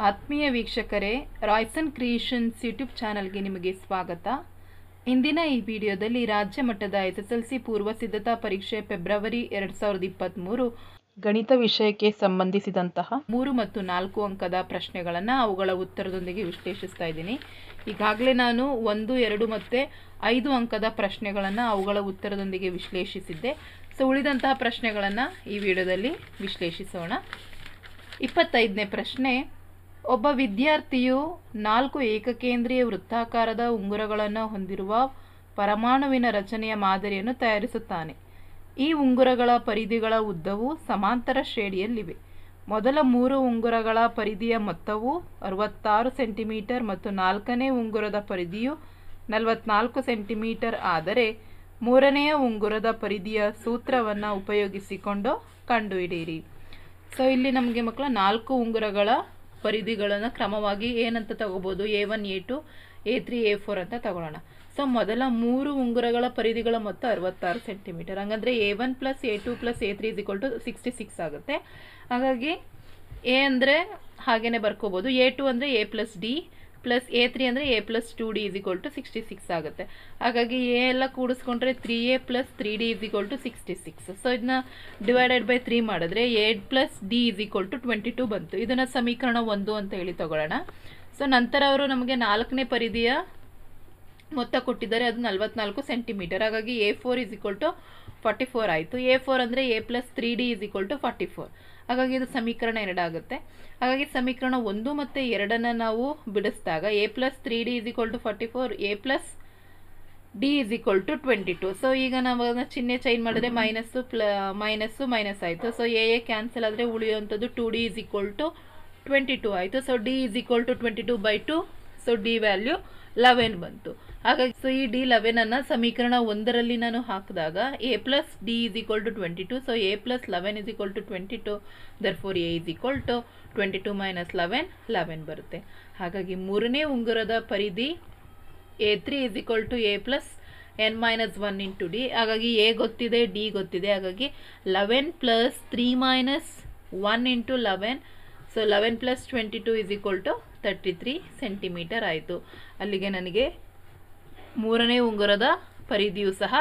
ಆತ್ಮೀಯ ವೀಕ್ಷಕರೇ, Royson creations YouTube ಚಾನಲ್ಗೆ ನಿಮಗೆ ಸ್ವಾಗತ. ಇಂದಿನ ಈ ವಿಡಿಯೋದಲ್ಲಿ ರಾಜ್ಯ ಮಟ್ಟದ ಎಸ್ ಎಸ್ ಎಲ್ ಸಿ ಪೂರ್ವ ಸಿದ್ಧತಾ ಪರೀಕ್ಷೆ ಫೆಬ್ರವರಿ ಎರಡು ಸಾವಿರದ ಇಪ್ಪತ್ತ್ಮೂರು ಗಣಿತ ವಿಷಯಕ್ಕೆ ಸಂಬಂಧಿಸಿದಂತಹ ಮೂರು ಮತ್ತು ನಾಲ್ಕು ಅಂಕದ ಪ್ರಶ್ನೆಗಳನ್ನು ಅವುಗಳ ಉತ್ತರದೊಂದಿಗೆ ವಿಶ್ಲೇಷಿಸ್ತಾ ಇದ್ದೀನಿ. ಈಗಾಗಲೇ ನಾನು ಒಂದು, ಎರಡು ಮತ್ತು ಐದು ಅಂಕದ ಪ್ರಶ್ನೆಗಳನ್ನು ಅವುಗಳ ಉತ್ತರದೊಂದಿಗೆ ವಿಶ್ಲೇಷಿಸಿದ್ದೆ. ಸೊ, ಉಳಿದಂತಹ ಪ್ರಶ್ನೆಗಳನ್ನು ಈ ವಿಡಿಯೋದಲ್ಲಿ ವಿಶ್ಲೇಷಿಸೋಣ. ಇಪ್ಪತ್ತೈದನೇ ಪ್ರಶ್ನೆ ಒಬ್ಬ ವಿದ್ಯಾರ್ಥಿಯು ನಾಲ್ಕು ಏಕಕೇಂದ್ರೀಯ ವೃತ್ತಾಕಾರದ ಉಂಗುರಗಳನ್ನು ಹೊಂದಿರುವ ಪರಮಾಣುವಿನ ರಚನೆಯ ಮಾದರಿಯನ್ನು ತಯಾರಿಸುತ್ತಾನೆ. ಈ ಉಂಗುರಗಳ ಪರಿಧಿಗಳ ಉದ್ದವು ಸಮಾಂತರ ಶ್ರೇಣಿಯಲ್ಲಿವೆ. ಮೊದಲ ಮೂರು ಉಂಗುರಗಳ ಪರಿಧಿಯ ಮೊತ್ತವು ಅರವತ್ತಾರು ಸೆಂಟಿಮೀಟರ್ ಮತ್ತು ನಾಲ್ಕನೇ ಉಂಗುರದ ಪರಿಧಿಯು ನಲವತ್ನಾಲ್ಕು ಸೆಂಟಿಮೀಟರ್ ಆದರೆ ಮೂರನೆಯ ಉಂಗುರದ ಪರಿಧಿಯ ಸೂತ್ರವನ್ನು ಉಪಯೋಗಿಸಿಕೊಂಡು ಕಂಡುಹಿಡಿಯಿರಿ. ಸೊ ಇಲ್ಲಿ ನಮಗೆ ಮಕ್ಕಳ ನಾಲ್ಕು ಉಂಗುರಗಳ ಪರಿಧಿಗಳನ್ನು ಕ್ರಮವಾಗಿ ಏನಂತ ತಗೋಬೋದು? A one A two A three A four ಅಂತ ತಗೊಳ್ಳೋಣ. ಸೊ ಮೊದಲ ಮೂರು ಉಂಗುರಗಳ ಪರಿಧಿಗಳ ಮೊತ್ತ ಅರವತ್ತಾರು ಸೆಂಟಿಮೀಟರ್ ಹಂಗಂದ್ರೆ a one plus a two plus a three is equal to sixty six ಆಗುತ್ತೆ. ಹಾಗಾಗಿ ಎ ಅಂದರೆ ಹಾಗೇ ಬರ್ಕೋಬೋದು. ಎ ಟು ಅಂದರೆ a plus d plus a three ಅಂದರೆ a plus two d is to sixty six ಆಗುತ್ತೆ. ಹಾಗಾಗಿ ಎ ಎಲ್ಲ ಕೂಡಿಸ್ಕೊಂಡ್ರೆ three a plus three d is to sixty six so ಇದನ್ನ ಡಿವೈಡೆಡ್ ಬೈ ತ್ರೀ ಮಾಡಿದ್ರೆ a plus d is to twenty two ಬಂತು. ಇದನ್ನು ಸಮೀಕರಣ ಒಂದು ಅಂತ ಹೇಳಿ ತಗೊಳ್ಳೋಣ. ಸೊ ನಂತರ ಅವರು ನಮಗೆ ನಾಲ್ಕನೇ ಪರಿಧಿಯ ಮೊತ್ತ ಕೊಟ್ಟಿದ್ದಾರೆ. ಅದು ನಲ್ವತ್ನಾಲ್ಕು ಸೆಂಟಿಮೀಟರ್ ಹಾಗಾಗಿ a four is to forty four ಆಯಿತು. ಎ ಫೋರ್ ಅಂದರೆ a plus three d is to forty four ಹಾಗಾಗಿ ಇದು ಸಮೀಕರಣ ಎರಡಾಗುತ್ತೆ. ಹಾಗಾಗಿ ಸಮೀಕರಣ ಒಂದು ಮತ್ತು ಎರಡನ್ನು ನಾವು ಬಿಡಿಸಿದಾಗ a plus three d is equal to forty four a plus d is equal to twenty two so ಈಗ ನಾವು ಅದನ್ನ ಚಿಹ್ನೆ ಚೇಂಜ್ ಮಾಡಿದ್ರೆ ಮೈನಸ್ಸು ಪ್ಲ ಮೈನಸ್ಸು ಮೈನಸ್ ಆಯಿತು. ಸೊ ಎ ಎ ಕ್ಯಾನ್ಸಲ್ ಆದರೆ ಉಳಿಯುವಂಥದ್ದು two d is equal to twenty two ಆಯಿತು. So d is equal to twenty two by two so d value eleven ಬಂತು. ಹಾಗಾಗಿ ಸೊ ಈ ಡಿ ಲೆವೆನ್ ಅನ್ನ ಸಮೀಕರಣ ಒಂದರಲ್ಲಿ ನಾನು ಹಾಕಿದಾಗ a plus d is equal to twenty two so a plus eleven is equal to twenty two therefore a is equal to twenty two minus eleven eleven ಬರುತ್ತೆ. ಹಾಗಾಗಿ ಮೂರನೇ ಉಂಗುರದ ಪರಿಧಿ a three is equal to a plus n minus one into d ಹಾಗಾಗಿ a ಗೊತ್ತಿದೆ d ಗೊತ್ತಿದೆ. ಹಾಗಾಗಿ eleven plus three minus one into eleven so eleven plus twenty two is equal to thirty three centimetre ಆಯಿತು. ಅಲ್ಲಿಗೆ ನನಗೆ ಮೂರನೇ ಉಂಗುರದ ಪರಿಧಿಯು ಸಹ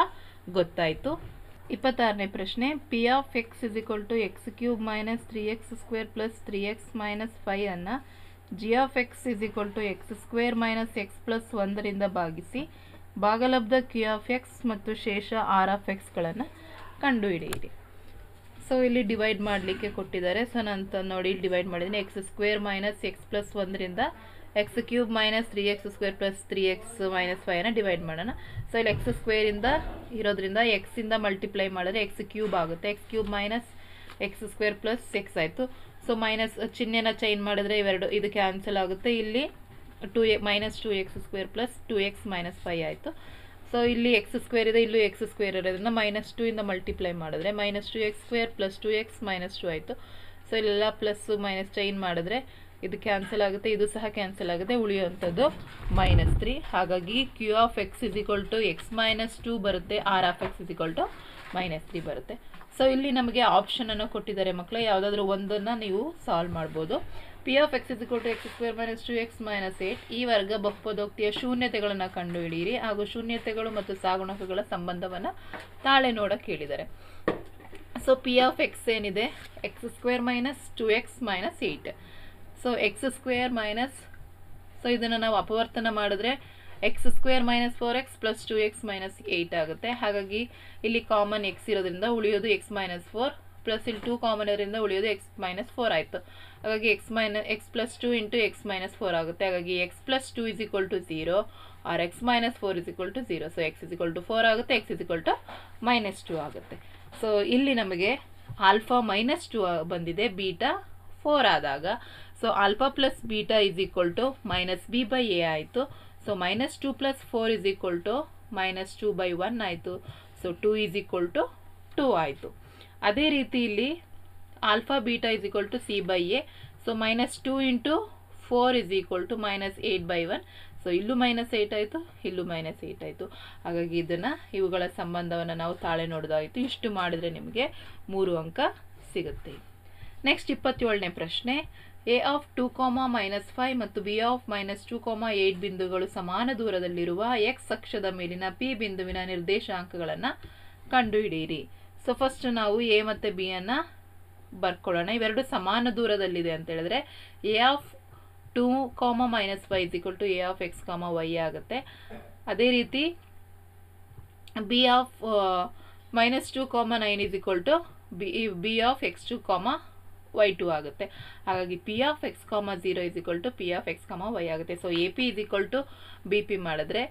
ಗೊತ್ತಾಯಿತು. ಇಪ್ಪತ್ತಾರನೇ ಪ್ರಶ್ನೆ p of x is equal to x cube minus three x square plus three x minus five ಅನ್ನು g of x is equal to x square minus x plus ಒಂದರಿಂದ ಭಾಗಿಸಿ ಭಾಗಲಬ್ಧ ಕ್ಯೂ ಆಫ್ ಎಕ್ಸ್ ಮತ್ತು ಶೇಷ R of ಎಕ್ಸ್ಗಳನ್ನು ಕಂಡುಹಿಡಿಯಿರಿ. So ಇಲ್ಲಿ divide ಮಾಡಲಿಕ್ಕೆ ಕೊಟ್ಟಿದ್ದಾರೆ. So ನಂತ ನೋಡಿ ಡಿವೈಡ್ ಮಾಡಿದ್ದೀನಿ. X square minus x plus ಒಂದರಿಂದ x cube minus three x square plus three x minus ಫೈವ್ನ divide ಮಾಡೋಣ. ಸೊ ಇಲ್ಲಿ ಎಕ್ಸ್ ಸ್ಕ್ವೇರಿಂದ ಇರೋದ್ರಿಂದ ಎಕ್ಸಿಂದ ಮಲ್ಟಿಪ್ಲೈ ಮಾಡಿದ್ರೆ ಎಕ್ಸ್ ಕ್ಯೂಬ್ ಆಗುತ್ತೆ. X cube minus x square plus x ಆಯಿತು. ಸೊ ಮೈನಸ್ ಚಿಹ್ನೆನ ಚೇಂಜ್ ಮಾಡಿದ್ರೆ ಇವೆರಡು, ಇದು ಕ್ಯಾನ್ಸಲ್ ಆಗುತ್ತೆ. ಇಲ್ಲಿ two a minus two x square plus two x minus five ಆಯಿತು. ಸೊ ಇಲ್ಲಿ ಎಕ್ಸ್ ಸ್ಕ್ವೇರ್ ಇದೆ, ಇಲ್ಲೂ ಎಕ್ಸ್ ಸ್ಕ್ವೇರ್ ಇರೋದ್ರಿಂದ ಮೈನಸ್ ಟು ಇಂದ ಮಲ್ಟಿಪ್ಲೈ ಮಾಡಿದ್ರೆ minus two x square plus two x minus two ಆಯಿತು. ಸೊ ಇಲ್ಲೆಲ್ಲ ಪ್ಲಸ್ಸು ಮೈನಸ್ ಚೈನ್ ಮಾಡಿದ್ರೆ ಇದು ಕ್ಯಾನ್ಸಲ್ ಆಗುತ್ತೆ, ಇದು ಸಹ ಕ್ಯಾನ್ಸಲ್ ಆಗುತ್ತೆ, ಉಳಿಯುವಂಥದ್ದು ಮೈನಸ್ ತ್ರೀ ಹಾಗಾಗಿ q of x is equal to x minus two ಬರುತ್ತೆ r of x is equal to minus three ಬರುತ್ತೆ. ಸೊ ಇಲ್ಲಿ ನಮಗೆ ಆಪ್ಷನನ್ನು ಕೊಟ್ಟಿದ್ದಾರೆ ಮಕ್ಕಳು, ಯಾವುದಾದ್ರೂ ಒಂದನ್ನು ನೀವು ಸಾಲ್ವ್ ಮಾಡ್ಬೋದು. P of x is two x square minus two x minus eight ಈ ವರ್ಗ ಬಹುಪದೋಕ್ತಿಯ ಶೂನ್ಯತೆಗಳನ್ನು ಕಂಡುಹಿಡಿಯಿರಿ. ಹಾಗೂ ಶೂನ್ಯತೆಗಳು ಮತ್ತು ಸಾಗುಣಕಗಳ ಸಂಬಂಧವನ್ನು ತಾಳೆ ನೋಡಕ್ಕೆ ಹೇಳಿದ್ದಾರೆ. ಸೊ ಪಿ ಆಫ್ ಎಕ್ಸ್ ಏನಿದೆ? X square minus two x minus eight so x square minus so ಇದನ್ನು ನಾವು ಅಪವರ್ತನ ಮಾಡಿದ್ರೆ x square minus four x plus two x minus eight ಆಗುತ್ತೆ. ಹಾಗಾಗಿ ಇಲ್ಲಿ ಕಾಮನ್ ಎಕ್ಸ್ ಇರೋದ್ರಿಂದ ಉಳಿಯೋದು ಎಕ್ಸ್ ಮೈನಸ್ ಫೋರ್ ಪ್ಲಸ್ ಇಲ್ಲಿ ಟೂ ಕಾಮನ್ ಇರೋದ್ರಿಂದ ಉಳಿಯೋದು ಎಕ್ಸ್ ಮೈನಸ್ ಫೋರ್ ಆಯಿತು. ಹಾಗಾಗಿ x minus x plus two into x minus four ಆಗುತ್ತೆ. ಹಾಗಾಗಿ x plus two is equal to zero or x minus four is equal to zero so x is equal to four ಆಗುತ್ತೆ x is equal to minus two ಆಗುತ್ತೆ. So ಇಲ್ಲಿ ನಮಗೆ alpha minus two ಬಂದಿದೆ beta four ಆದಾಗ. So alpha plus beta is equal to minus b by a ಆಯಿತು. So minus two plus four is equal to minus two by one ಆಯಿತು. So two is equal to two ಆಯಿತು. ಅದೇ ರೀತಿ ಇಲ್ಲಿ alpha beta is equal to c by a so minus two into four is equal to minus eight by one so ಇಲ್ಲೂ minus eight ಆಯಿತು, ಇಲ್ಲೂ minus eight ಆಯಿತು. ಹಾಗಾಗಿ ಇದನ್ನು ಇವುಗಳ ಸಂಬಂಧವನ್ನು ನಾವು ತಾಳೆ ನೋಡೋದಾಯಿತು. ಇಷ್ಟು ಮಾಡಿದರೆ ನಿಮಗೆ ಮೂರು ಅಂಕ ಸಿಗುತ್ತೆ. ನೆಕ್ಸ್ಟ್ ಇಪ್ಪತ್ತೇಳನೇ ಪ್ರಶ್ನೆ. A of two comma minus five ಮತ್ತು b of minus two comma eight ಬಿಂದುಗಳು ಸಮಾನ ದೂರದಲ್ಲಿರುವ ಎಕ್ಸ್ ಅಕ್ಷದ ಮೇಲಿನ ಪಿ ಬಿಂದುವಿನ ನಿರ್ದೇಶಾಂಕಗಳನ್ನು ಕಂಡುಹಿಡಿಯಿರಿ. ಸೊ ಫಸ್ಟ್ ನಾವು ಎ ಮತ್ತು ಬಿ ಅನ್ನು ಬರ್ಕೊಳ್ಳೋಣ. ಇವೆರಡು ಸಮಾನ ದೂರದಲ್ಲಿದೆ ಅಂತ ಹೇಳಿದ್ರೆ a of two comma minus five is equal to a of x comma y ಆಗುತ್ತೆ. ಅದೇ ರೀತಿ b of minus two comma nine is equal to b b of x two comma y two ಆಗುತ್ತೆ. ಹಾಗಾಗಿ p of x comma zero is equal to p of x comma y ಆಗುತ್ತೆ. So a p is equal to b p ಮಾಡಿದ್ರೆ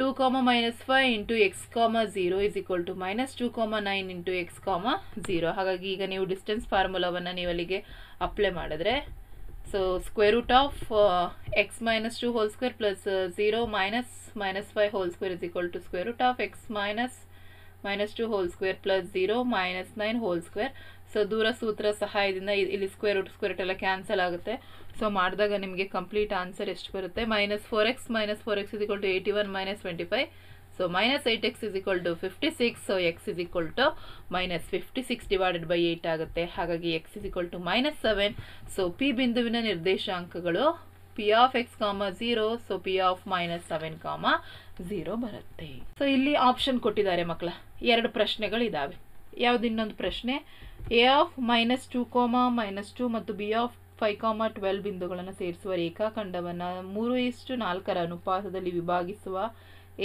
two comma minus five into x comma zero is equal to minus two comma nine into x comma zero ಹಾಗಾಗಿ ಈಗ ನೀವು distance ಫಾರ್ಮುಲಾವನ್ನು ನೀವು ಅಲ್ಲಿಗೆ apply ಮಾಡಿದ್ರೆ so square root of x minus two whole square plus zero minus minus five whole square is equal to square root of x minus minus two whole square plus zero minus nine whole square so ದೂರ ಸೂತ್ರ ಸಹಾಯದಿಂದ ಇಲ್ಲಿ square root square root ಎಲ್ಲ cancel ಆಗುತ್ತೆ. So ಮಾಡಿದಾಗ ನಿಮಗೆ complete answer ಎಷ್ಟು ಬರುತ್ತೆ? Minus four x minus four x is to eighty one minus twenty five so minus eight x is equal to fifty six so x is equal to minus fifty six divided by eight ಆಗುತ್ತೆ. ಹಾಗಾಗಿ x is equal to minus seven so p ಬಿಂದುವಿನ ನಿರ್ದೇಶಾಂಕಗಳು p of x comma zero so p of minus seven comma zero ಬರುತ್ತೆ. So ಇಲ್ಲಿ option ಕೊಟ್ಟಿದ್ದಾರೆ ಮಕ್ಕಳ. ಎರಡು ಪ್ರಶ್ನೆಗಳಿದಾವೆ. ಯಾವ್ದು ಇನ್ನೊಂದು ಪ್ರಶ್ನೆ? A of minus two comma minus two ಮತ್ತು b of five comma twelve ಬಿಂದುಗಳನ್ನು ಸೇರಿಸುವ ರೇಖಾಖಂಡವನ್ನು ಮೂರು ಇಷ್ಟು ನಾಲ್ಕರ ಅನುಪಾತದಲ್ಲಿ ವಿಭಾಗಿಸುವ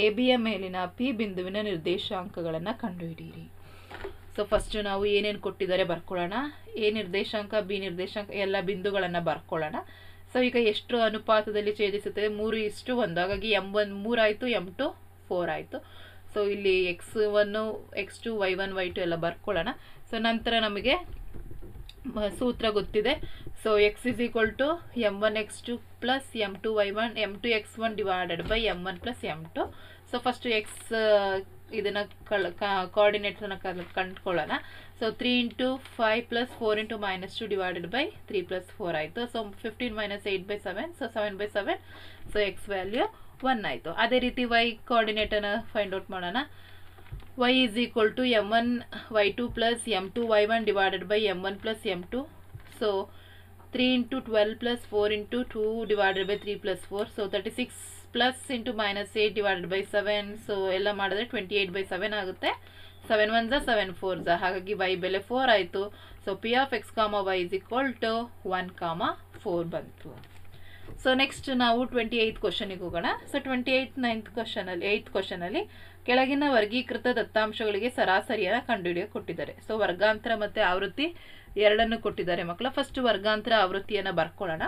ಎ ಬಿಯ ಮೇಲಿನ ಪಿ ಬಿಂದುವಿನ ನಿರ್ದೇಶಾಂಕಗಳನ್ನು ಕಂಡುಹಿಡಿಯಿರಿ. ಸೊ ಫಸ್ಟು ನಾವು ಏನೇನು ಕೊಟ್ಟಿದ್ದಾರೆ ಬರ್ಕೊಳ್ಳೋಣ. ಎ ನಿರ್ದೇಶಾಂಕ ಬಿ ನಿರ್ದೇಶಾಂಕ ಎಲ್ಲ ಬಿಂದುಗಳನ್ನು ಬರ್ಕೊಳ್ಳೋಣ. ಸೊ ಈಗ ಎಷ್ಟು ಅನುಪಾತದಲ್ಲಿ ಛೇದಿಸುತ್ತದೆ ಮೂರು ಇಷ್ಟು ಒಂದು. ಹಾಗಾಗಿ ಎಂ ಒನ್ ಮೂರಾಯಿತು ಎಂ ಟು ಫೋರ್ ಆಯಿತು. ಸೊ ಇಲ್ಲಿ x one x two y one y two ಎಲ್ಲ ಬರ್ಕೊಳ್ಳೋಣ. ಸೊ ನಂತರ ನಮಗೆ ಸೂತ್ರ ಗೊತ್ತಿದೆ. So x is equal to m one x two plus m two y one m two x one divided by m one plus m two so first x ಇದನ್ನು ಕಳ್ ಕೋಆರ್ಡಿನೇಟ್ಸನ್ನು ಕಂಡ್ಕೊಳ್ಳೋಣ. So three into five plus four into minus two divided by three plus four ಆಯಿತು. So fifteen minus eight by seven so seven by seven so x value one ಆಯಿತು. ಅದೇ ರೀತಿ y ಕೋಆರ್ಡಿನೇಟನ್ನು find out ಮಾಡೋಣ. Y is equal to m1 y2 plus m2 y1 divided by m1 plus m2 so 3 into 12 plus 4 into 2 divided by 3 plus 4 so 36 plus into minus 8 divided by 7 so, ಎಲ್ಲ ಮಾಡಿದ್ರೆ 28 by 7 ಆಗುತ್ತೆ. 7 one ಝ seven four ಝ ಹಾಗಾಗಿ y ಬೆಲೆ 4 ಆಯಿತು. So p of x comma y is equal to one comma four ಬಂತು. So next ನಾವು ಟ್ವೆಂಟಿ ಏಯ್ತ್ ಕ್ವಶನಿಗೆ ಹೋಗೋಣ. ಸೊ ಟ್ವೆಂಟಿ ಏಯ್ತ್ ನೈನ್ತ್ ಕ್ವಶನಲ್ಲಿ ಏಯ್ತ್ ಕ್ವಶನಲ್ಲಿ ಕೆಳಗಿನ ವರ್ಗೀಕೃತ ದತ್ತಾಂಶಗಳಿಗೆ ಸರಾಸರಿಯನ್ನು ಕಂಡುಹಿಡಿಯ ಕೊಟ್ಟಿದ್ದಾರೆ. ಸೊ ವರ್ಗಾಂತರ ಮತ್ತು ಆವೃತ್ತಿ ಎರಡನ್ನು ಕೊಟ್ಟಿದ್ದಾರೆ ಮಕ್ಕಳ. ಫಸ್ಟ್ ವರ್ಗಾಂತರ ಆವೃತ್ತಿಯನ್ನು ಬರ್ಕೊಳ್ಳೋಣ.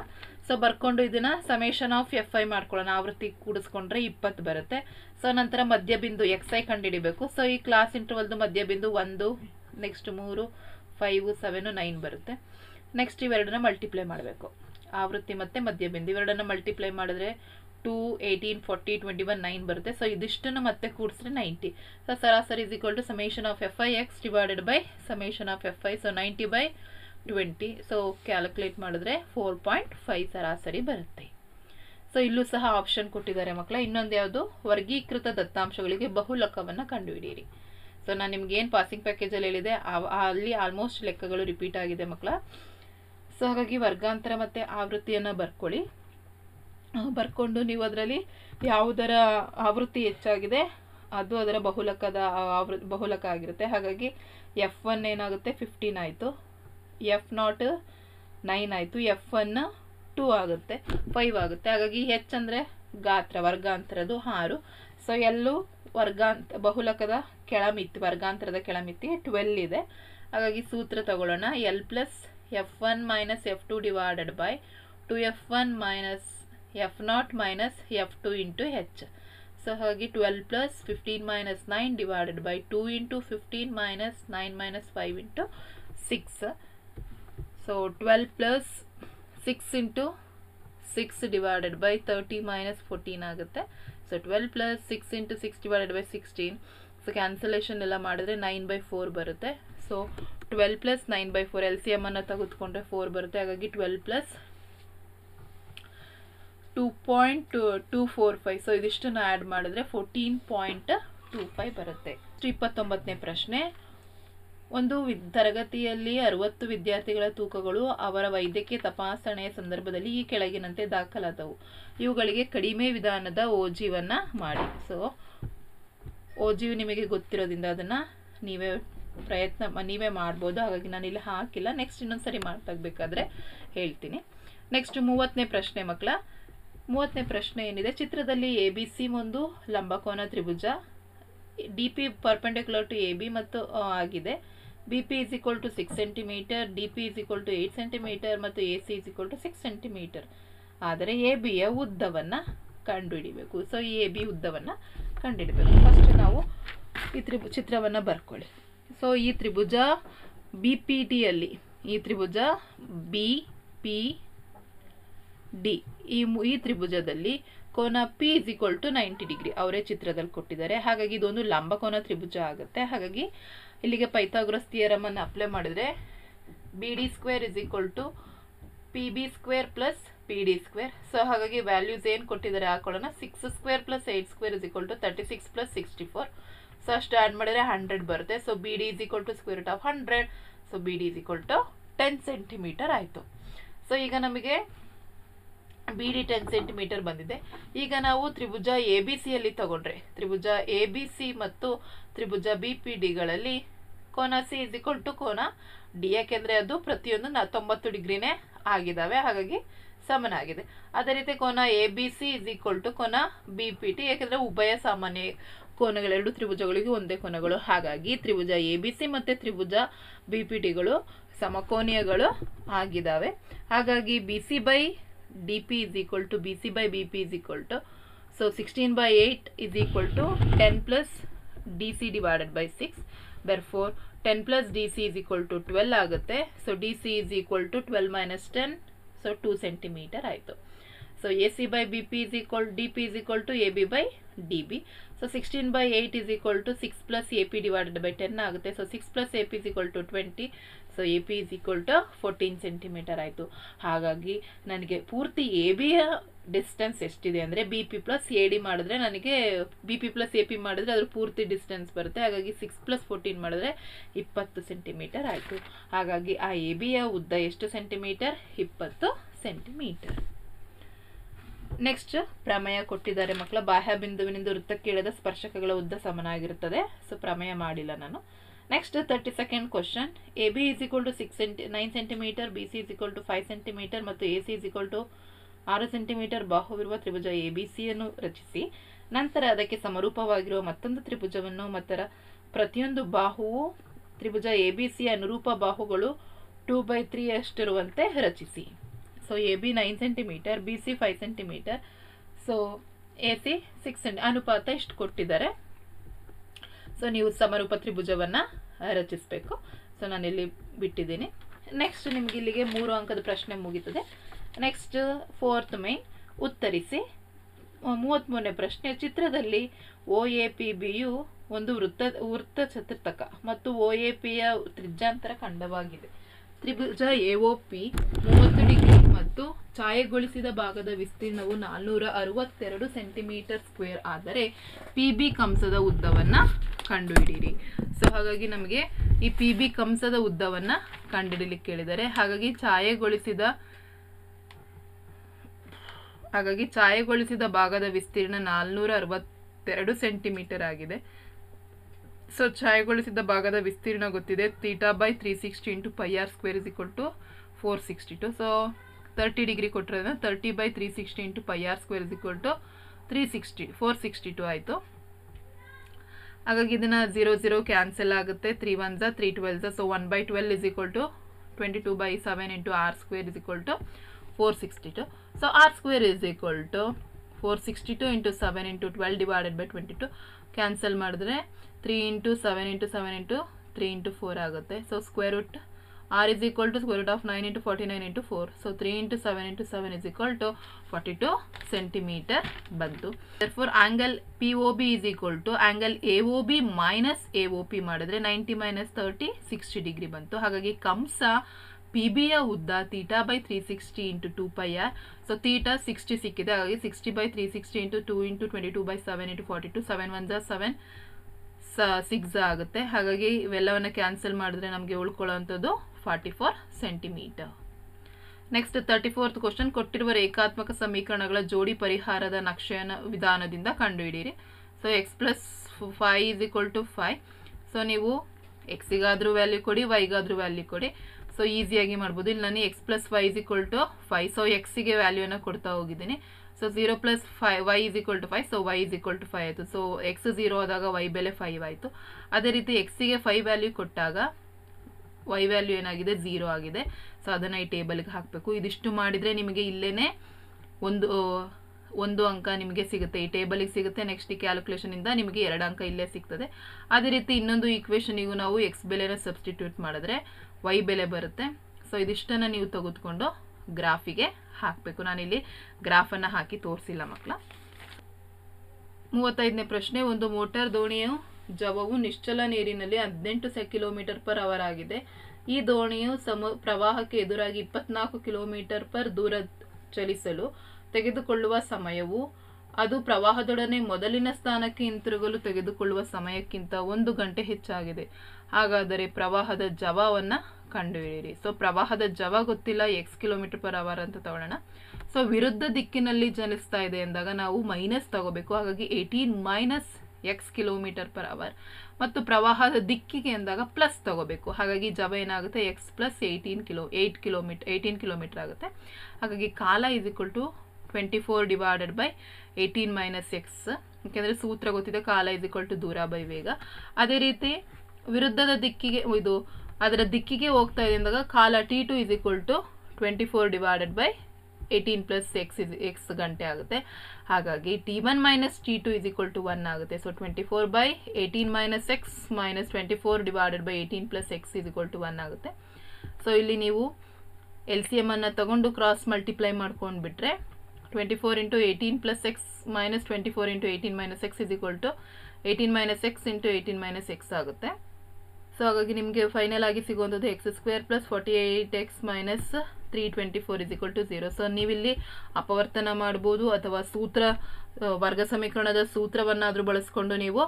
ಸೊ ಬರ್ಕೊಂಡು ಇದನ್ನ ಸಮೇಷನ್ ಆಫ್ ಎಫ್ ಐ ಮಾಡ್ಕೊಳ್ಳೋಣ. ಆವೃತ್ತಿ ಕೂಡಿಸ್ಕೊಂಡ್ರೆ ಇಪ್ಪತ್ತು ಬರುತ್ತೆ. ಸೊ ನಂತರ ಮಧ್ಯಬಿಂದು ಎಕ್ಸ್ ಐ ಕಂಡುಹಿಡಿಬೇಕು. ಸೊ ಈ ಕ್ಲಾಸ್ ಇಂಟರ್ವಲ್ದು ಮಧ್ಯಬಿಂದು ಒಂದು ನೆಕ್ಸ್ಟ್ ಮೂರು ಫೈವ್ ಸೆವೆನು ನೈನ್ ಬರುತ್ತೆ. ನೆಕ್ಸ್ಟ್ ಇವೆರಡನ್ನ ಮಲ್ಟಿಪ್ಲೈ ಮಾಡಬೇಕು. ಆವೃತ್ತಿ ಮತ್ತು ಮಧ್ಯಬಿಂದು ಇವೆರಡನ್ನ ಮಲ್ಟಿಪ್ಲೈ ಮಾಡಿದ್ರೆ two eighteen forty twenty one nine ಬರುತ್ತೆ. ಸೊ ಇದಿಷ್ಟನ್ನು ಮತ್ತೆ ಕೂಡಿಸಿದ್ರೆ ನೈಂಟಿ ಸೊ ಸರಾಸರಿ is equal to summation of f i x divided by summation of f i so ninety by twenty so calculate ಮಾಡಿದ್ರೆ ಫೋರ್ ಪಾಯಿಂಟ್ ಫೈವ್ ಸರಾಸರಿ ಬರುತ್ತೆ. So ಇಲ್ಲೂ ಸಹ ಆಪ್ಷನ್ ಕೊಟ್ಟಿದ್ದಾರೆ ಮಕ್ಕಳ. ಇನ್ನೊಂದು ಯಾವುದು? ವರ್ಗೀಕೃತ ದತ್ತಾಂಶಗಳಿಗೆ ಬಹುಲಕವನ್ನು ಕಂಡುಹಿಡಿಯಿರಿ. ಸೊ ನಾನು ನಿಮ್ಗೆ ಏನು ಪಾಸಿಂಗ್ ಪ್ಯಾಕೇಜಲ್ಲಿ ಹೇಳಿದೆ? ಅಲ್ಲಿ ಆಲ್ಮೋಸ್ಟ್ ಲೆಕ್ಕಗಳು ರಿಪೀಟ್ ಆಗಿದೆ ಮಕ್ಕಳ. ಸೊ ಹಾಗಾಗಿ ವರ್ಗಾಂತರ ಮತ್ತು ಆವೃತ್ತಿಯನ್ನು ಬರ್ಕೊಳ್ಳಿ. ಬರ್ಕೊಂಡು ನೀವು ಅದರಲ್ಲಿ ಯಾವುದರ ಆವೃತ್ತಿ ಹೆಚ್ಚಾಗಿದೆ, ಅದು ಅದರ ಬಹುಲಕದ ಆವೃ, ಬಹುಲಕ ಆಗಿರುತ್ತೆ. ಹಾಗಾಗಿ ಎಫ್ ಒನ್ ಏನಾಗುತ್ತೆ? ಫಿಫ್ಟೀನ್ ಆಯಿತು. ಎಫ್ ನಾಟ್ ನೈನ್ ಆಯಿತು. ಎಫ್ ಒನ್ ಟೂ ಆಗುತ್ತೆ. ಫೈವ್ ಆಗುತ್ತೆ. ಹಾಗಾಗಿ ಹೆಚ್ ಅಂದರೆ ಗಾತ್ರ ವರ್ಗಾಂತರದು ಆರು. ಸೊ ಎಲ್ಲೂ ವರ್ಗಾಂತ, ಬಹುಲಕದ ಕೆಳಮಿತಿ, ವರ್ಗಾಂತರದ ಕೆಳಮಿತಿ ಟ್ವೆಲ್ ಇದೆ. ಹಾಗಾಗಿ ಸೂತ್ರ ತಗೊಳ್ಳೋಣ. L plus f one minus f two divided by two f one minus f naught minus f two into h so ಹಾಗೆ twelve plus fifteen minus nine divided by two into fifteen minus nine minus five into six so twelve plus six into six divided by thirty minus fourteen ಆಗುತ್ತೆ. So twelve plus six into six divided by sixteen so cancellation ಎಲ್ಲ ಮಾಡಿದ್ರೆ nine by four ಬರುತ್ತೆ. So twelve plus nine by four L C ಎಮ್ಮನ್ನು ತೆಗೆದುಕೊಂಡ್ರೆ four ಬರುತ್ತೆ. ಹಾಗಾಗಿ twelve plus two point two four five so ಇದಿಷ್ಟನ್ನು add ಮಾಡಿದ್ರೆ fourteen point two five ಬರುತ್ತೆ. ಇಪ್ಪತ್ತೊಂಬತ್ತನೇ ಪ್ರಶ್ನೆ. ಒಂದು ವಿದ್, ತರಗತಿಯಲ್ಲಿ ಅರವತ್ತು ವಿದ್ಯಾರ್ಥಿಗಳ ತೂಕಗಳು ಅವರ ವೈದ್ಯಕೀಯ ತಪಾಸಣೆಯ ಸಂದರ್ಭದಲ್ಲಿ ಈ ಕೆಳಗಿನಂತೆ ದಾಖಲಾದವು. ಇವುಗಳಿಗೆ ಕಡಿಮೆ ವಿಧಾನದ ಓಜಿವನ್ನ ಮಾಡಿ. ಸೊ ಓಜಿವ್ ನಿಮಗೆ ಗೊತ್ತಿರೋದ್ರಿಂದ ಅದನ್ನ ನೀವೇ ಪ್ರಯತ್ನ ನೀವೇ ಮಾಡ್ಬೋದು. ಹಾಗಾಗಿ ನಾನು ಇಲ್ಲಿ ಹಾಕಿಲ್ಲ. ನೆಕ್ಸ್ಟ್ ಇನ್ನೊಂದ್ಸರಿ ಮಾಡ್ತಾಗಬೇಕಾದ್ರೆ ಹೇಳ್ತೀನಿ. ನೆಕ್ಸ್ಟ್ ಮೂವತ್ತನೇ ಪ್ರಶ್ನೆ ಮಕ್ಕಳ ಮೂವತ್ತನೇ ಪ್ರಶ್ನೆ ಏನಿದೆ? ಚಿತ್ರದಲ್ಲಿ ಎ ಬಿ ಸಿ ಒಂದು ಲಂಬಕೋನ ತ್ರಿಭುಜ D P perpendicular to A B ಮತ್ತು ಆಗಿದೆ. B P is equal to six centimetre D P is equal to eight centimetre ಮತ್ತು A C is equal to six centimetre ಆದರೆ ಎ ಬಿಯ ಉದ್ದವನ್ನು ಕಂಡುಹಿಡಿಬೇಕು. So ಈ ಎ ಬಿ ಉದ್ದವನ್ನು ಕಂಡುಹಿಡಬೇಕು. First ನಾವು ಈ ತ್ರಿಭು, ಚಿತ್ರವನ್ನು ಬರ್ಕೊಳ್ಳಿ. ಸೊ ಈ ತ್ರಿಭುಜ ಬಿ ಪಿ ಟಿಯಲ್ಲಿ ಈ ತ್ರಿಭುಜ ಬಿ ಪಿ ಡಿ. ಈ ಈ ತ್ರಿಭುಜದಲ್ಲಿ ಕೋನ P is equal to ninety degree ಅವರೇ ಚಿತ್ರದಲ್ಲಿ ಕೊಟ್ಟಿದ್ದಾರೆ. ಹಾಗಾಗಿ ಇದೊಂದು ಲಂಬಕೋನ ತ್ರಿಭುಜ ಆಗುತ್ತೆ. ಹಾಗಾಗಿ ಇಲ್ಲಿಗೆ ಪೈಥಾಗ್ರಸ್ ಥಿಯರಮನ್ನು ಅಪ್ಲೈ ಮಾಡಿದ್ರೆ B D square is equal to P B square plus P D square so ಹಾಗಾಗಿ ವ್ಯಾಲ್ಯೂಸ್ ಏನು ಕೊಟ್ಟಿದ್ದಾರೆ ಹಾಕೊಳ್ಳೋಣ six square plus eight square is equal to thirty six plus sixty four so ಅಷ್ಟು add ಮಾಡಿದರೆ hundred ಬರುತ್ತೆ. So B D is equal to square root of hundred so B D is equal to ten centimetre ಆಯಿತು. So ಈಗ ನಮಗೆ B D ten centimetre ಬಂದಿದೆ. ಈಗ ನಾವು ತ್ರಿಭುಜ A B ಸಿಯಲ್ಲಿ ತಗೊಂಡ್ರೆ, ತ್ರಿಭುಜ ಎ ಬಿ ಸಿ ಮತ್ತು ತ್ರಿಭುಜ ಬಿ ಪಿ ಡಿಗಳಲ್ಲಿ ಕೋನ ಸಿ ಇಸ್ ಇಕ್ವಲ್ ಟು ಕೋನ ಡಿ ಯಾಕೆಂದ್ರೆ ಅದು ಪ್ರತಿಯೊಂದು ನ ತೊಂಬತ್ತು ಡಿಗ್ರಿನೇ ಆಗಿದಾವೆ, ಹಾಗಾಗಿ ಸಮನಾಗಿದೆ. ಅದೇ ರೀತಿ ಕೋನ A B C is equal to ಕೋನ ಬಿ ಪಿ ಟಿ ಯಾಕೆಂದ್ರೆ ಉಭಯ ಸಾಮಾನ್ಯ ಕೋನಗಳೆರಡು ತ್ರಿಭುಜಗಳಿಗೆ ಒಂದೇ ಕೋನಗಳು. ಹಾಗಾಗಿ ತ್ರಿಭುಜ ಎ ಬಿ ಸಿ ಮತ್ತೆ ತ್ರಿಭುಜ ಬಿ ಪಿ ಟಿಗಳು ಸಮಕೋನೀಯಗಳು ಆಗಿದಾವೆ. ಹಾಗಾಗಿ B C by D P is equal to B C by B P is equal to so sixteen by eight is equal to ten plus D C divided by six therefore ten plus D C is equal to twelve ಆಗುತ್ತೆ so D C is equal to twelve minus ten so two centimetre ಆಯಿತು so A C by B P is equal D P is equal to A B by D B so sixteen by eight is equal to six plus A P divided by ten ಆಗುತ್ತೆ so six plus A P is equal to twenty so A P is equal to fourteen centimetre ಆಯಿತು. ಹಾಗಾಗಿ ನನಗೆ ಪೂರ್ತಿ A ಬಿಯ distance ಎಷ್ಟಿದೆ ಅಂದರೆ B P plus A D ಮಾಡಿದ್ರೆ ನನಗೆ B P plus A P ಮಾಡಿದ್ರೆ ಅದ್ರ ಪೂರ್ತಿ ಡಿಸ್ಟೆನ್ಸ್ ಬರುತ್ತೆ. ಹಾಗಾಗಿ ಸಿಕ್ಸ್ ಪ್ಲಸ್ ಫೋರ್ಟೀನ್ ಮಾಡಿದ್ರೆ ಇಪ್ಪತ್ತು ಸೆಂಟಿಮೀಟರ್ ಆಯಿತು. ಹಾಗಾಗಿ ಆ ಎ ಬಿಯ ಉದ್ದ ಎಷ್ಟು ಸೆಂಟಿಮೀಟರ್ ಇಪ್ಪತ್ತು ಸೆಂಟಿಮೀಟರ್ ನೆಕ್ಸ್ಟ್ ಪ್ರಮೇಯ ಕೊಟ್ಟಿದ್ದಾರೆ ಮಕ್ಕಳ. ಬಾಹ್ಯ ಬಿಂದುವಿನಿಂದ ವೃತ್ತಕ್ಕೆ ಇಳಿದ ಸ್ಪರ್ಶಕಗಳ ಉದ್ದ ಸಮನಾಗಿರುತ್ತದೆ. ಸೊ ಪ್ರಮೇಯ ಮಾಡಿಲ್ಲ ನಾನು. Next question A B is equal to six centi nine centimeter B C is equal to five centimeter ಮತ್ತು ಸಿ ಇಸ್ ಈಕ್ವಲ್ ಟು ಆರು ಸೆಂಟಿಮೀಟರ್ ಬಾಹುವಿರುವ ತ್ರಿಭುಜ ಎ ಬಿ ಸಿಯನ್ನು ರಚಿಸಿ. ನಂತರ ಅದಕ್ಕೆ ಸಮರೂಪವಾಗಿರುವ ಮತ್ತೊಂದು ತ್ರಿಭುಜವನ್ನು, ಮತ್ತರ ಪ್ರತಿಯೊಂದು ಬಾಹುವು ತ್ರಿಭುಜ ಎ ಬಿ ಸಿ ಅನುರೂಪ ಬಾಹುಗಳು ಟೂ ಬೈ ತ್ರೀ ಅಷ್ಟಿರುವಂತೆ ರಚಿಸಿ. So A B nine centimetre B C five centimetre so A C six centi ಅನುಪಾತ ಇಷ್ಟು ಕೊಟ್ಟಿದ್ದಾರೆ. ಸೊ ನೀವು ಸಮರೂಪ ತ್ರಿಭುಜವನ್ನು ರಚಿಸಬೇಕು. ಸೊ ಇಲ್ಲಿ ಬಿಟ್ಟಿದ್ದೀನಿ. ನೆಕ್ಸ್ಟ್ ನಿಮ್ಗೆ ಇಲ್ಲಿಗೆ ಮೂರು ಅಂಕದ ಪ್ರಶ್ನೆ ಮುಗೀತದೆ. ನೆಕ್ಸ್ಟ್ ಫೋರ್ತ್ ಮೈನ್ ಉತ್ತರಿಸಿ. ಮೂವತ್ತ್ಮೂರನೇ ಪ್ರಶ್ನೆ, ಚಿತ್ರದಲ್ಲಿ ಒ ಎ ಪಿ ಬಿಯು ಒಂದು ವೃತ್ತ ವೃತ್ತ ಚತುರ್ಥಕ ಮತ್ತು ಒ ಎ ಪಿಯ ತ್ರಿಜ್ಯಾಂತರ ಖಂಡವಾಗಿದೆ. ತ್ರಿಭುಜ ಎ ಒ ಪಿ ಮೂವತ್ತು ಡಿಗ್ರಿ ಮತ್ತು ಛಾಯೆಗೊಳಿಸಿದ ಭಾಗದ ವಿಸ್ತೀರ್ಣವು ನಾಲ್ನೂರ ಅರವತ್ತೆರಡು ಸೆಂಟಿಮೀಟರ್ ಸ್ಕ್ವೇರ್ ಆದರೆ ಪಿ ಬಿ ಕಂಸದ ಉದ್ದವನ್ನು ಕಂಡುಹಿಡಿಯಿರಿ. ಸೊ ಹಾಗಾಗಿ ನಮಗೆ ಈ ಪಿ ಬಿ ಕಂಸದ ಉದ್ದವನ್ನು ಕಂಡುಹಿಡಿಲಿಕ್ಕೆ ಕೇಳಿದರೆ, ಹಾಗಾಗಿ ಛಾಯೆಗೊಳಿಸಿದ ಹಾಗಾಗಿ ಛಾಯೆಗೊಳಿಸಿದ ಭಾಗದ ವಿಸ್ತೀರ್ಣ ನಾಲ್ನೂರ ಅರವತ್ತೆರಡು ಸೆಂಟಿಮೀಟರ್ ಆಗಿದೆ. ಸೊ ಛಾಯೆಗೊಳಿಸಿದ ಭಾಗದ ವಿಸ್ತೀರ್ಣ ಗೊತ್ತಿದೆ theta by three sixty into pi R square is equal to four sixty two. So thirty degree ಕೊಟ್ಟಿರೋದ್ರಿಂದ thirty by three sixty into pi R square is equal to three sixty four sixty two ಆಯಿತು. ಹಾಗಾಗಿ ಇದನ್ನು zero zero cancel ಆಗುತ್ತೆ. Three one ಝ three twelves so one by twelve is equal to twenty two by seven into R square is equal to four sixty two so R square is equal to four sixty two into seven into twelve divided by twenty two cancel ಮಾಡಿದ್ರೆ three into seven into seven into three into four ಆಗುತ್ತೆ. So square root equal to square root of nine into forty nine into four so three into seven into seven is equal to forty two centimetre ಬಂತು. Equal to angle A O B minus A O P ಮಾಡಿದ್ರೆ ninety minus thirty sixty degree ಬಂತು. ಹಾಗಾಗಿ ಕಂಸ P ಬಿಯ ಉದ್ದ theta by three sixty into two pi R so theta sixty ಸಿಕ್ಕಿದೆ. ಹಾಗಾಗಿ sixty by three sixty into two into twenty two by seven into forty six ಆಗುತ್ತೆ. ಹಾಗಾಗಿ ಇವೆಲ್ಲವನ್ನು ಕ್ಯಾನ್ಸಲ್ ಮಾಡಿದ್ರೆ ನಮಗೆ ಉಳ್ಕೊಳ್ಳೋವಂಥದ್ದು forty four centimetre next thirty fourth question ಕೊಟ್ಟಿರುವ ರೇಖಾತ್ಮಕ ಸಮೀಕರಣಗಳ ಜೋಡಿ ಪರಿಹಾರದ ನಕ್ಷೆಯನ ವಿಧಾನದಿಂದ ಕಂಡುಹಿಡಿಯಿರಿ. So X plus five is equal to five so ನೀವು ಎಕ್ಸಿಗಾದ್ರೂ ವ್ಯಾಲ್ಯೂ ಕೊಡಿ ವೈಗಾದ್ರೂ ವ್ಯಾಲ್ಯೂ ಕೊಡಿ. ಸೊ ಈಸಿಯಾಗಿ ಮಾಡ್ಬೋದು. ಇಲ್ಲಿ ನಾನು X plus Y is equal to five so ಎಕ್ಸಿಗೆ ವ್ಯಾಲ್ಯೂನ ಕೊಡ್ತಾ ಹೋಗಿದ್ದೀನಿ. So zero plus five Y is equal to five so Y is equal to five ಆಯಿತು ಸೊ ಎಕ್ಸ್ ಝೀರೋ ಆದಾಗ ವೈ ಬೆಲೆ ಫೈವ್ ಆಯಿತು. ಅದೇ ರೀತಿ ಎಕ್ಸಿಗೆ ಫೈ ವ್ಯಾಲ್ಯೂ ಕೊಟ್ಟಾಗ ವೈ ವ್ಯಾಲ್ಯೂ ಏನಾಗಿದೆ? ಝೀರೋ ಆಗಿದೆ. ಸೊ ಅದನ್ನು ಈ ಟೇಬಲ್ಗೆ ಹಾಕಬೇಕು. ಇದಿಷ್ಟು ಮಾಡಿದರೆ ನಿಮಗೆ ಇಲ್ಲೇ ಒಂದು ಒಂದು ಅಂಕ ನಿಮಗೆ ಸಿಗುತ್ತೆ. ಈ ಟೇಬಲಿಗೆ ಸಿಗುತ್ತೆ. ನೆಕ್ಸ್ಟ್ ಈ ಕ್ಯಾಲ್ಕುಲೇಷನಿಂದ ನಿಮಗೆ ಎರಡು ಅಂಕ ಇಲ್ಲೇ ಸಿಗ್ತದೆ. ಅದೇ ರೀತಿ ಇನ್ನೊಂದು ಈಕ್ವೇಷನಿಗೂ ನಾವು ಎಕ್ಸ್ ಬೆಲೆನ ಸಬ್ಸ್ಟಿಟ್ಯೂಟ್ ಮಾಡಿದ್ರೆ ವೈ ಬೆಲೆ ಬರುತ್ತೆ. ಸೊ ಇದಿಷ್ಟನ್ನು ನೀವು ತೆಗೆದುಕೊಂಡು ಗ್ರಾಫಿಗೆ ಹಾಕಬೇಕು. ನಾನಿಲ್ಲಿ ಗ್ರಾಫನ್ನು ಹಾಕಿ ತೋರಿಸಿಲ್ಲ ಮಕ್ಕಳ. ಮೂವತ್ತೈದನೇ ಪ್ರಶ್ನೆ, ಒಂದು ಮೋಟಾರ್ ದೋಣಿಯು ಜವವು ನಿಶ್ಚಲ ನೀರಿನಲ್ಲಿ ಹದಿನೆಂಟು ಸೆ ಕಿಲೋಮೀಟರ್ ಪರ್ ಅವರ್ ಆಗಿದೆ. ಈ ದೋಣಿಯು ಸಮ ಪ್ರವಾಹಕ್ಕೆ ಎದುರಾಗಿ ಇಪ್ಪತ್ನಾಲ್ಕು ಕಿಲೋಮೀಟರ್ ಪರ್ ದೂರ ಚಲಿಸಲು ತೆಗೆದುಕೊಳ್ಳುವ ಸಮಯವು ಅದು ಪ್ರವಾಹದೊಡನೆ ಮೊದಲಿನ ಸ್ಥಾನಕ್ಕೆ ಹಿಂತಿರುಗಲು ತೆಗೆದುಕೊಳ್ಳುವ ಸಮಯಕ್ಕಿಂತ ಒಂದು ಗಂಟೆ ಹೆಚ್ಚಾಗಿದೆ. ಹಾಗಾದರೆ ಪ್ರವಾಹದ ಜವವನ್ನು ಕಂಡುಹಿಡಿಯಿರಿ. ಸೊ ಪ್ರವಾಹದ ಜವ ಗೊತ್ತಿಲ್ಲ ಎಕ್ಸ್ ಕಿಲೋಮೀಟರ್ ಪರ್ ಅವರ್ ಅಂತ ತಗೊಳ್ಳೋಣ. ಸೊ ವಿರುದ್ಧ ದಿಕ್ಕಿನಲ್ಲಿ ಚಲಿಸ್ತಾ ಇದೆ ಅಂದಾಗ ನಾವು ಮೈನಸ್ ತಗೋಬೇಕು. ಹಾಗಾಗಿ eighteen minus X kilometre per hour ಮತ್ತು ಪ್ರವಾಹದ ದಿಕ್ಕಿಗೆ ಅಂದಾಗ ಪ್ಲಸ್ ತಗೋಬೇಕು. ಹಾಗಾಗಿ ಜವ ಏನಾಗುತ್ತೆ? X plus eighteen kilo eight kilometre eighteen kilometre ಆಗುತ್ತೆ. ಹಾಗಾಗಿ ಕಾಲ is equal to twenty four divided by eighteen minus X ಯಾಕೆಂದರೆ ಸೂತ್ರ ಗೊತ್ತಿದೆ, ಕಾಲ ಇಸ್ ಇಕ್ವಲ್ ಟು ದೂರ ಬೈ ವೇಗ. ಅದೇ ರೀತಿ ವಿರುದ್ಧದ ದಿಕ್ಕಿಗೆ ಇದು ಅದರ ದಿಕ್ಕಿಗೆ ಹೋಗ್ತಾ ಇದೆ ಅಂದಾಗ ಕಾಲ T two is equal to twenty four divided by eighteen plus X is X ಗಂಟೆ ಆಗುತ್ತೆ. ಹಾಗಾಗಿ T one minus T two is equal to one ಆಗುತ್ತೆ. So twenty four by eighteen minus X minus twenty four divided by eighteen plus X is equal to one ಆಗುತ್ತೆ. So ಇಲ್ಲಿ ನೀವು L C ಎಮನ್ನು ತಗೊಂಡು cross multiply ಮಾಡ್ಕೊಂಡ್ಬಿಟ್ರೆ 24 into 18 plus x minus 24 into 18 minus x is equal to 18 minus x into 18 minus x ಆಗುತ್ತೆ. So ಹಾಗಾಗಿ ನಿಮಗೆ final ಆಗಿ ಸಿಗುವಂಥದ್ದು X square plus forty eight X minus three twenty four is equal to zero so ನೀವಿಲ್ಲಿ ಅಪವರ್ತನ ಮಾಡ್ಬೋದು ಅಥವಾ ಸೂತ್ರ ವರ್ಗ ಸಮೀಕರಣದ ಸೂತ್ರವನ್ನಾದರೂ ಬಳಸ್ಕೊಂಡು ನೀವು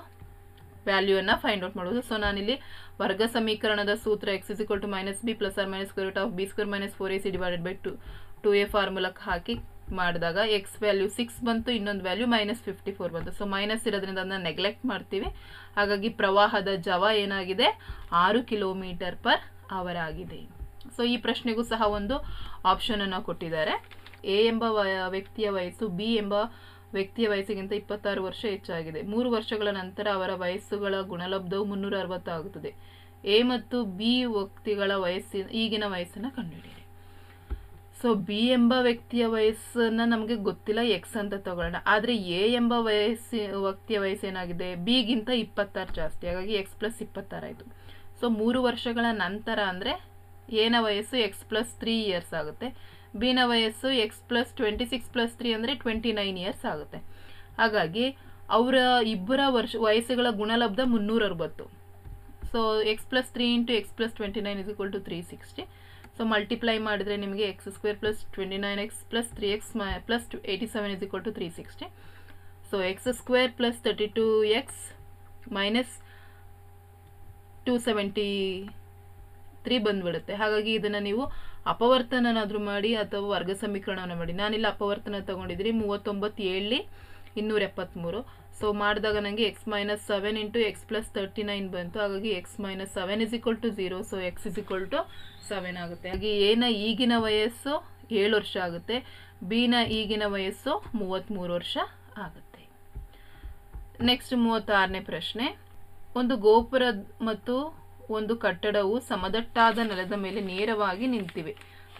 ವ್ಯಾಲ್ಯೂವನ್ನು ಫೈಂಡ್ ಔಟ್ ಮಾಡ್ಬೋದು. ಸೊ ನಾನಿಲ್ಲಿ ವರ್ಗ ಸಮೀಕರಣದ ಸೂತ್ರ X is equal to minus B plus or minus square root of B square minus four A C divided by two two A ಫಾರ್ಮುಲಕ್ಕೆ ಹಾಕಿ ಮಾಡಿದಾಗ ಎಕ್ಸ್ ವ್ಯಾಲ್ಯೂ ಸಿಕ್ಸ್ ಬಂತು, ಇನ್ನೊಂದು ವ್ಯಾಲ್ಯೂ ಮೈನಸ್ ಫಿಫ್ಟಿ ಫೋರ್ ಬಂತು. So minus ಇರೋದ್ರಿಂದ ಅದನ್ನ neglect ಮಾಡ್ತೀವಿ. ಹಾಗಾಗಿ ಪ್ರವಾಹದ ಜವ ಏನಾಗಿದೆ? ಆರು ಕಿಲೋಮೀಟರ್ ಪರ್ ಅವರ್ ಆಗಿದೆ. ಸೊ ಈ ಪ್ರಶ್ನೆಗೂ ಸಹ ಒಂದು ಆಪ್ಷನ್ ಅನ್ನು ಕೊಟ್ಟಿದ್ದಾರೆ. ಎ ಎಂಬ ವ್ಯಕ್ತಿಯ ವಯಸ್ಸು ಬಿ ಎಂಬ ವ್ಯಕ್ತಿಯ ವಯಸ್ಸಿಗಿಂತ ಇಪ್ಪತ್ತಾರು ವರ್ಷ ಹೆಚ್ಚಾಗಿದೆ. ಮೂರು ವರ್ಷಗಳ ನಂತರ ಅವರ ವಯಸ್ಸುಗಳ ಗುಣಲಬ್ಧವು ಮುನ್ನೂರ ಅರವತ್ತು ಆಗುತ್ತದೆ. ಎ ಮತ್ತು ಬಿ ವ್ಯಕ್ತಿಗಳ ವಯಸ್ಸಿನ, ಈಗಿನ ವಯಸ್ಸನ್ನು ಕಂಡುಹಿಡಿಯಿರಿ. ಸೊ ಬಿ ಎಂಬ ವ್ಯಕ್ತಿಯ ವಯಸ್ಸನ್ನು ನಮಗೆ ಗೊತ್ತಿಲ್ಲ ಎಕ್ಸ್ ಅಂತ ತಗೊಳ್ಳೋಣ. ಆದರೆ ಎ ಎಂಬ ವಯಸ್ಸಿ, ವ್ಯಕ್ತಿಯ ವಯಸ್ಸೇನಾಗಿದೆ ಬಿಗಿಂತ ಇಪ್ಪತ್ತಾರು ಜಾಸ್ತಿ. ಹಾಗಾಗಿ ಎಕ್ಸ್ ಪ್ಲಸ್ ಇಪ್ಪತ್ತಾರಾಯಿತು ಸೊ ಮೂರು ವರ್ಷಗಳ ನಂತರ ಅಂದರೆ ಎನ ವಯಸ್ಸು ಎಕ್ಸ್ ಪ್ಲಸ್ ತ್ರೀ ಇಯರ್ಸ್ ಆಗುತ್ತೆ. ಬಿನ ವಯಸ್ಸು X plus twenty six plus three ಅಂದರೆ ಟ್ವೆಂಟಿ ನೈನ್ ಇಯರ್ಸ್ ಆಗುತ್ತೆ. ಹಾಗಾಗಿ ಅವರ ಇಬ್ಬರ ವರ್ಷ, ವಯಸ್ಸುಗಳ ಗುಣಲಬ್ಧ ಮುನ್ನೂರ ಅರವತ್ತು so X plus three into X plus twenty nine is equal to three sixty so multiply ಮಾಡಿದರೆ ನಿಮಗೆ X square plus twenty nine X plus three X my plus eighty seven is equal to three sixty so X square plus thirty two X minus two seventy three ಬಂದ್ಬಿಡುತ್ತೆ. ಹಾಗಾಗಿ ಇದನ್ನು ನೀವು ಅಪವರ್ತನನಾದರೂ ಮಾಡಿ ಅಥವಾ ವರ್ಗ ಸಮೀಕರಣವನ್ನು ಮಾಡಿ. ನಾನಿಲ್ಲಿ ಅಪವರ್ತನ ತೊಗೊಂಡಿದ್ದೀನಿ. ಮೂವತ್ತೊಂಬತ್ತು ಏಳಲಿ ಇನ್ನೂರ ಎಪ್ಪತ್ತ್ಮೂರು ಸೊ ಮಾಡಿದಾಗ ನನಗೆ X minus seven into X plus thirty nine ಬಂತು. ಹಾಗಾಗಿ X minus seven is equal to zero so X is equal to seven ಆಗುತ್ತೆ. ಹಾಗೆ ಎನ ಈಗಿನ ವಯಸ್ಸು ಏಳು ವರ್ಷ ಆಗುತ್ತೆ. ಬಿನ ಈಗಿನ ವಯಸ್ಸು ಮೂವತ್ತ್ಮೂರು ವರ್ಷ ಆಗುತ್ತೆ. ನೆಕ್ಸ್ಟ್ ಮೂವತ್ತಾರನೇ ಪ್ರಶ್ನೆ. ಒಂದು ಗೋಪುರ ಮತ್ತು ಒಂದು ಕಟ್ಟಡವು ಸಮದಟ್ಟಾದ ನೆಲದ ಮೇಲೆ ನೇರವಾಗಿ ನಿಂತಿವೆ.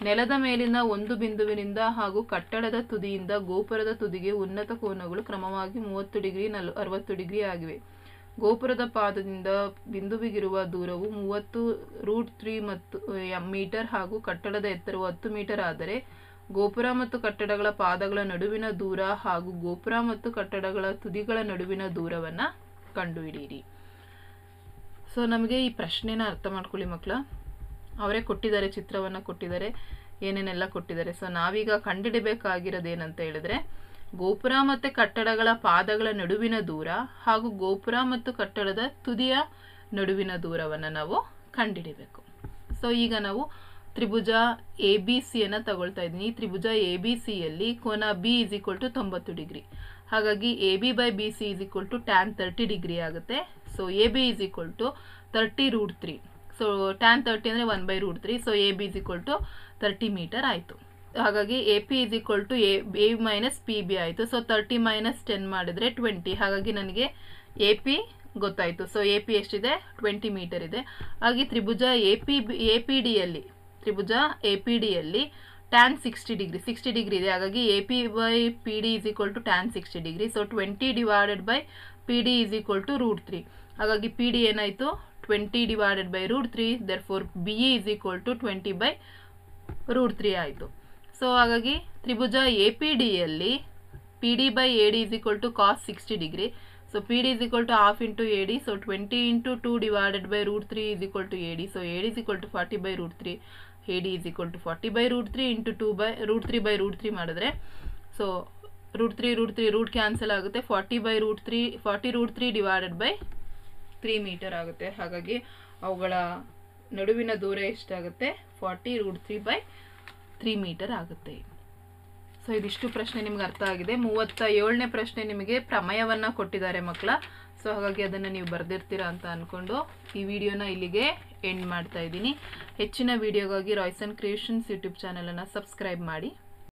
ನೆಲದ ಮೇಲಿನ ಒಂದು ಬಿಂದುವಿನಿಂದ ಹಾಗೂ ಕಟ್ಟಡದ ತುದಿಯಿಂದ ಗೋಪುರದ ತುದಿಗೆ ಉನ್ನತ ಕೋನಗಳು ಕ್ರಮವಾಗಿ ಮೂವತ್ತು ಡಿಗ್ರಿ ನಲ್ ಅರವತ್ತು ಡಿಗ್ರಿ ಆಗಿವೆ. ಗೋಪುರದ ಪಾದದಿಂದ ಬಿಂದುವಿಗಿರುವ ದೂರವು ಮೂವತ್ತು ರೂಟ್ ತ್ರೀ ಮತ್ತು ಮೀಟರ್ ಹಾಗೂ ಕಟ್ಟಡದ ಎತ್ತರವು ಹತ್ತು ಮೀಟರ್ ಆದರೆ, ಗೋಪುರ ಮತ್ತು ಕಟ್ಟಡಗಳ ಪಾದಗಳ ನಡುವಿನ ದೂರ ಹಾಗೂ ಗೋಪುರ ಮತ್ತು ಕಟ್ಟಡಗಳ ತುದಿಗಳ ನಡುವಿನ ದೂರವನ್ನು ಕಂಡುಹಿಡಿಯಿರಿ. ಸೊ ನಮಗೆ ಈ ಪ್ರಶ್ನೆನ ಅರ್ಥ ಮಾಡ್ಕೊಳ್ಳಿ ಮಕ್ಕಳ. ಅವರೇ ಕೊಟ್ಟಿದ್ದಾರೆ, ಚಿತ್ರವನ್ನು ಕೊಟ್ಟಿದ್ದಾರೆ, ಏನೇನೆಲ್ಲ ಕೊಟ್ಟಿದ್ದಾರೆ. ಸೊ ನಾವೀಗ ಏನಂತ ಹೇಳಿದ್ರೆ, ಗೋಪುರ ಮತ್ತು ಕಟ್ಟಡಗಳ ಪಾದಗಳ ನಡುವಿನ ದೂರ ಹಾಗೂ ಗೋಪುರ ಮತ್ತು ಕಟ್ಟಡದ ತುದಿಯ ನಡುವಿನ ದೂರವನ್ನು ನಾವು ಕಂಡಿಡಿಬೇಕು. ಸೊ ಈಗ ನಾವು ತ್ರಿಭುಜ ಎ ಬಿ ಸಿಯನ್ನು ತಗೊಳ್ತಾ ಇದ್ದೀನಿ. ತ್ರಿಭುಜ ಎ ಬಿ ಸಿಯಲ್ಲಿ ಕೋನ ಬಿ ಇಸ್ ಈಕ್ವಲ್ ಟು ತೊಂಬತ್ತು ಡಿಗ್ರಿ. ಹಾಗಾಗಿ A B by B C is equal to tan thirty degree ಆಗುತ್ತೆ. So A B is equal to thirty root three so tan thirty ಅಂದರೆ one by root three so A B is equal to thirty metre ಆಯಿತು. ಹಾಗಾಗಿ A P is equal to A A minus P B ಆಯಿತು. So thirty minus ten ಮಾಡಿದರೆ twenty ಹಾಗಾಗಿ ನನಗೆ A P ಗೊತ್ತಾಯಿತು. So A P ಎಷ್ಟಿದೆ? Twenty metre ಇದೆ. ಹಾಗೆ ತ್ರಿಭುಜ ಎ ಪಿ ಎ ಪಿ ಡಿಯಲ್ಲಿ ತ್ರಿಭುಜ A P ಡಿಯಲ್ಲಿ tan sixty degree sixty degree ಇದೆ. ಹಾಗಾಗಿ A P by P D is equal to tan sixty degree so twenty divided by P D is equal to root three ಹಾಗಾಗಿ P D ಏನಾಯಿತು? Twenty divided by root three therefore B E is equal to twenty by root three ಆಯಿತು. So ಹಾಗಾಗಿ ತ್ರಿಭುಜ A P ಡಿಯಲ್ಲಿ P D by A D is equal to cos sixty degree so P D is equal to half into A D so twenty into two divided by root three is equal to A D so A D is equal to forty by root three A D is equal to forty by root three into two by root three by root three ಮಾಡಿದ್ರೆ so root three root three root cancel ಆಗುತ್ತೆ. Forty by root three forty root three divided by three metre ಆಗುತ್ತೆ. ಹಾಗಾಗಿ ಅವುಗಳ ನಡುವಿನ ದೂರ ಎಷ್ಟಾಗುತ್ತೆ? Forty root three by three metre ಆಗುತ್ತೆ. So ಇದಿಷ್ಟು ಪ್ರಶ್ನೆ ನಿಮ್ಗೆ ಅರ್ಥ ಆಗಿದೆ. ಮೂವತ್ತ ಏಳನೇ ಪ್ರಶ್ನೆ ನಿಮಗೆ ಪ್ರಮೇಯವನ್ನು ಕೊಟ್ಟಿದ್ದಾರೆ ಮಕ್ಕಳ. ಸೊ ಹಾಗಾಗಿ ಅದನ್ನು ನೀವು ಬರೆದಿರ್ತೀರಾ ಅಂತ ಅಂದ್ಕೊಂಡು ಈ ವಿಡಿಯೋನ ಇಲ್ಲಿಗೆ ಎಂಡ್ ಮಾಡ್ತಾ ಇದ್ದೀನಿ. ಹೆಚ್ಚಿನ ವಿಡಿಯೋಗಾಗಿ ರಾಯ್ಸನ್ ಕ್ರಿಯೇಷನ್ಸ್ ಯೂಟ್ಯೂಬ್ ಚಾನಲನ್ನು ಸಬ್ಸ್ಕ್ರೈಬ್ ಮಾಡಿ.